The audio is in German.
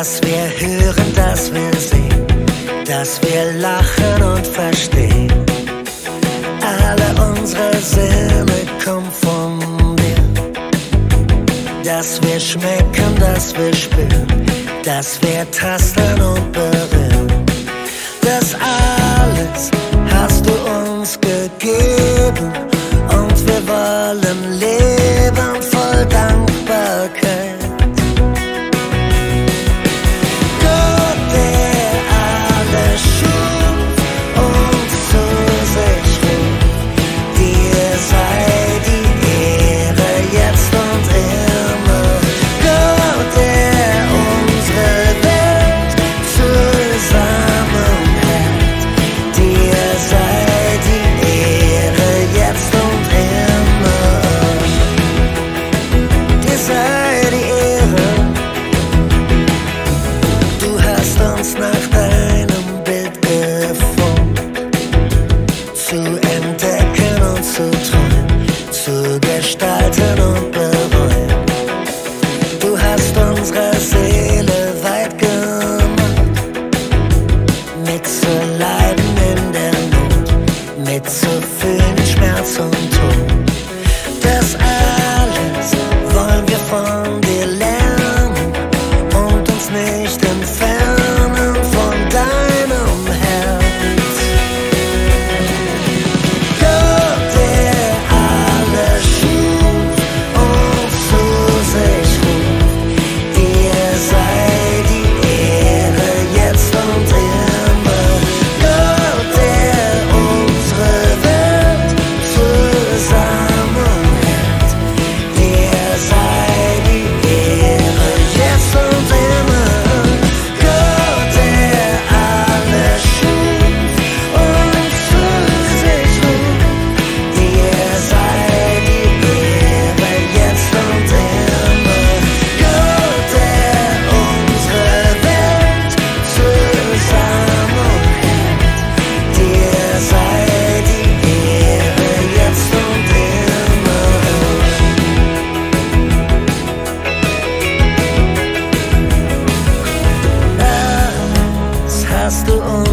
Dass wir hören, dass wir sehen, dass wir lachen und verstehen. Alle unsere Sinne kommen von dir. Dass wir schmecken, dass wir spüren, dass wir tasten und berühren. Das alles hast du uns gegeben und wir wollen leben voll Dankbarkeit. Mitzuleiden in der Not, mitzufühlen Schmerz und Tod. Das alles wollen wir von. still the only